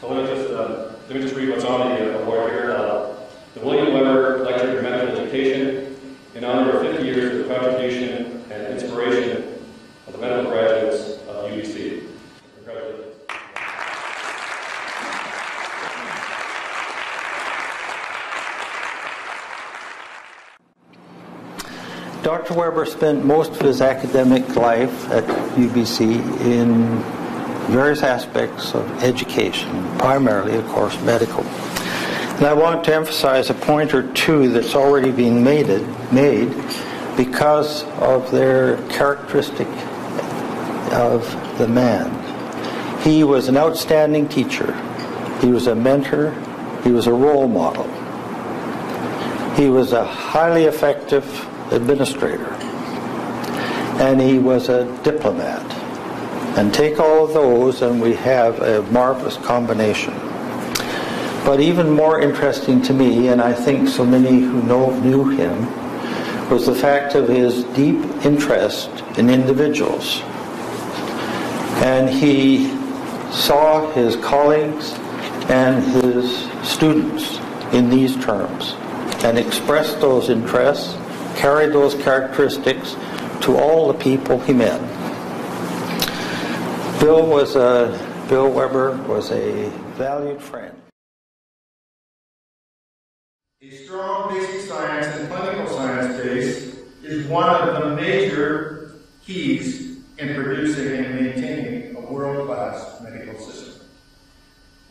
So let me just, uh, let me just read what's on the award here. Uh, the William Webber Lecture for Medical Education in honor of 50 years of the contribution and inspiration of the medical graduates of UBC. Congratulations. Dr. Webber spent most of his academic life at UBC in various aspects of education, primarily, of course, medical. And I want to emphasize a point or two that's already being made, made because of their characteristic of the man. He was an outstanding teacher. He was a mentor. He was a role model. He was a highly effective administrator. And he was a diplomat. And take all of those, and we have a marvelous combination. But even more interesting to me, and I think so many who know, knew him, was the fact of his deep interest in individuals. And he saw his colleagues and his students in these terms and expressed those interests, carried those characteristics to all the people he met. Bill was a Bill Webber was a valued friend. A strong basic science and clinical science base is one of the major keys in producing and maintaining a world-class medical system.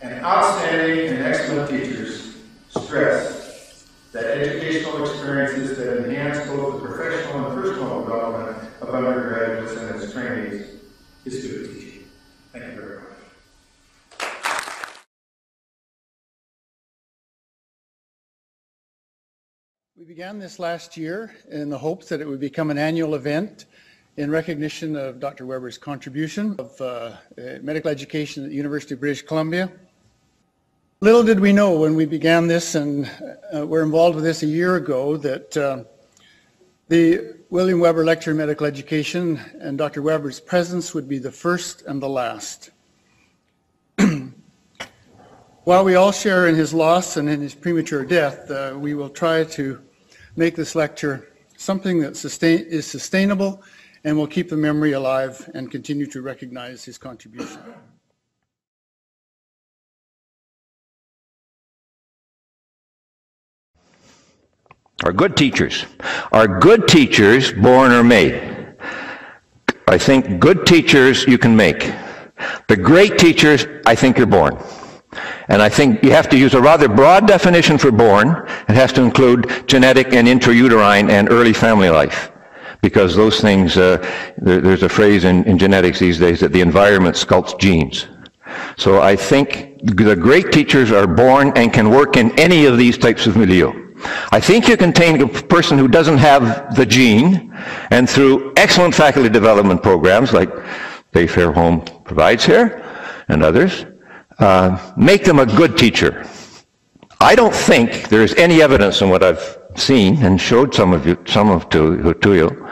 And outstanding and excellent teachers stress that educational experiences that enhance both the professional and personal development of undergraduates and its trainees is good teaching. Thank you very much. We began this last year in the hopes that it would become an annual event in recognition of Dr. Webber's contribution of uh, medical education at the University of British Columbia. Little did we know when we began this and uh, were involved with this a year ago that uh, the William Webber Lecture in Medical Education and Dr. Webber's presence would be the first and the last. While we all share in his loss and in his premature death, uh, we will try to make this lecture something that sustain, is sustainable and will keep the memory alive and continue to recognize his contribution. are good teachers. Are good teachers born or made? I think good teachers you can make. The great teachers, I think you're born. And I think you have to use a rather broad definition for born. It has to include genetic and intrauterine and early family life. Because those things, uh, there, there's a phrase in, in genetics these days that the environment sculpts genes. So I think the great teachers are born and can work in any of these types of milieu. I think you can take a person who doesn't have the gene, and through excellent faculty development programs like Bayfair Home provides here, and others, uh, make them a good teacher. I don't think there's any evidence in what I've seen and showed some of you, some of to, to you,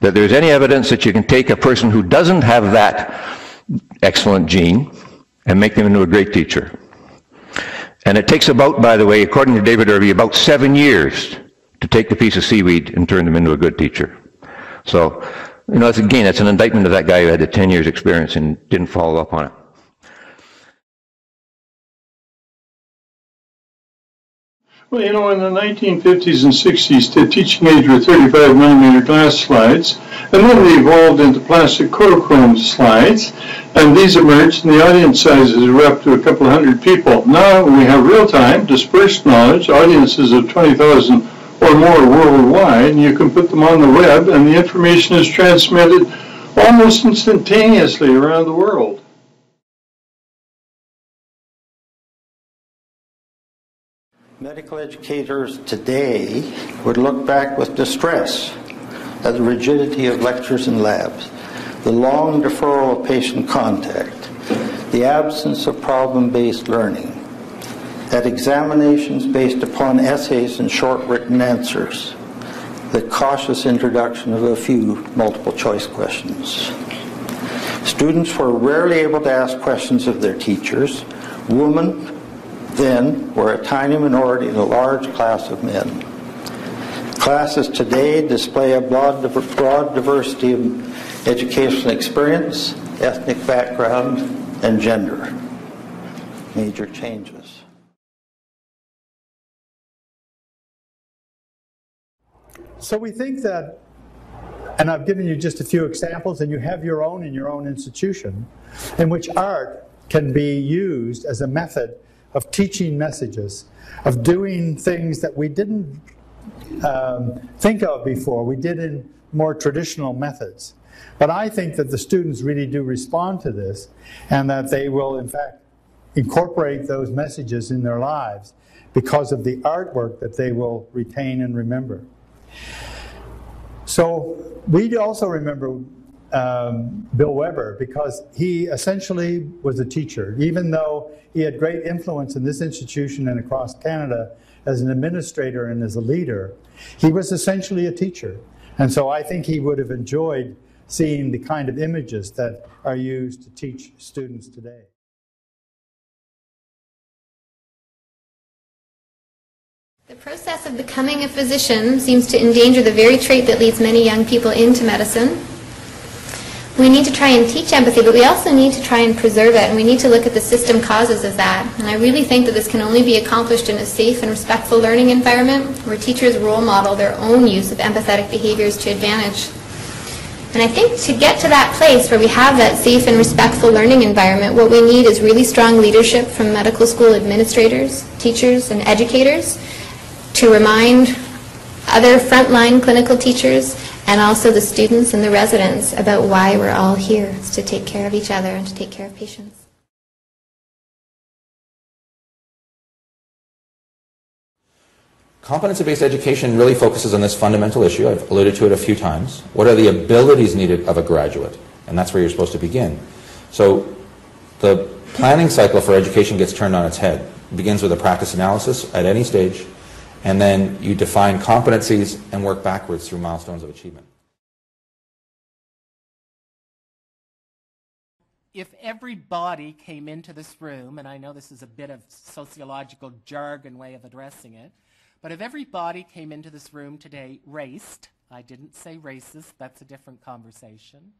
that there's any evidence that you can take a person who doesn't have that excellent gene and make them into a great teacher. And it takes about, by the way, according to David Irby, about seven years to take a piece of seaweed and turn them into a good teacher. So, you know, again, that's an indictment of that guy who had the 10 years experience and didn't follow up on it. Well, you know, in the 1950s and 60s, the teaching aids were 35 millimeter glass slides, and then they evolved into plastic Kodachrome slides, and these emerged, and the audience sizes were up to a couple hundred people. Now we have real-time, dispersed knowledge, audiences of 20,000 or more worldwide, and you can put them on the web, and the information is transmitted almost instantaneously around the world. Medical educators today would look back with distress at the rigidity of lectures and labs, the long deferral of patient contact, the absence of problem-based learning, at examinations based upon essays and short written answers, the cautious introduction of a few multiple choice questions. Students were rarely able to ask questions of their teachers, Women then were a tiny minority in a large class of men. Classes today display a broad, broad diversity of educational experience, ethnic background, and gender. Major changes. So we think that, and I've given you just a few examples, and you have your own in your own institution, in which art can be used as a method of teaching messages, of doing things that we didn't um, think of before. We did in more traditional methods. But I think that the students really do respond to this, and that they will, in fact, incorporate those messages in their lives because of the artwork that they will retain and remember. So we also remember um, Bill Webber because he essentially was a teacher, even though he had great influence in this institution and across Canada as an administrator and as a leader. He was essentially a teacher. And so I think he would have enjoyed seeing the kind of images that are used to teach students today. The process of becoming a physician seems to endanger the very trait that leads many young people into medicine. We need to try and teach empathy, but we also need to try and preserve it, and we need to look at the system causes of that. And I really think that this can only be accomplished in a safe and respectful learning environment where teachers role model their own use of empathetic behaviors to advantage. And I think to get to that place where we have that safe and respectful learning environment, what we need is really strong leadership from medical school administrators, teachers, and educators to remind other frontline clinical teachers and also the students and the residents about why we're all here. It's to take care of each other and to take care of patients. Competency-based education really focuses on this fundamental issue. I've alluded to it a few times. What are the abilities needed of a graduate? And that's where you're supposed to begin. So the planning cycle for education gets turned on its head. It begins with a practice analysis at any stage and then you define competencies and work backwards through milestones of achievement. If everybody came into this room, and I know this is a bit of sociological jargon way of addressing it, but if everybody came into this room today raced, I didn't say racist, that's a different conversation.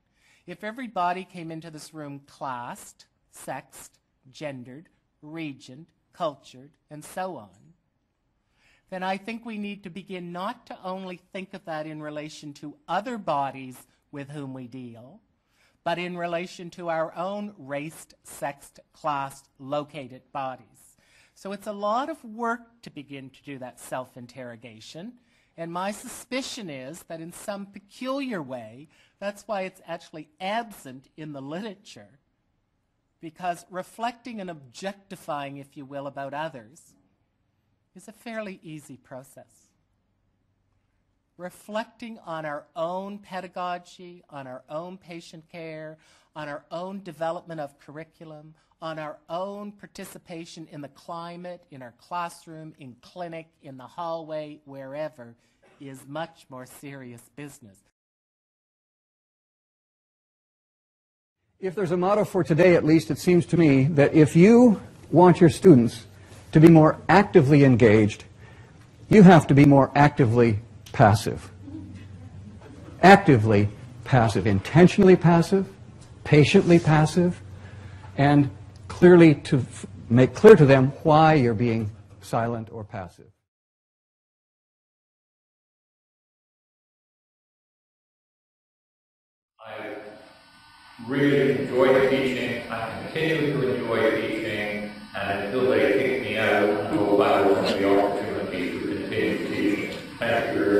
If everybody came into this room classed, sexed, gendered, regioned, cultured, and so on, then I think we need to begin not to only think of that in relation to other bodies with whom we deal, but in relation to our own raced, sexed, classed, located bodies. So it's a lot of work to begin to do that self-interrogation. And my suspicion is that in some peculiar way, that's why it's actually absent in the literature. Because reflecting and objectifying, if you will, about others is a fairly easy process. Reflecting on our own pedagogy, on our own patient care, on our own development of curriculum, on our own participation in the climate, in our classroom, in clinic, in the hallway, wherever, is much more serious business. If there's a motto for today, at least, it seems to me that if you want your students to be more actively engaged, you have to be more actively passive. Actively passive, intentionally passive, patiently passive, and clearly to make clear to them why you're being silent or passive. I really enjoy teaching. I continue to enjoy teaching, and until they kick me out and go by the opportunities to continue teaching. Thank you.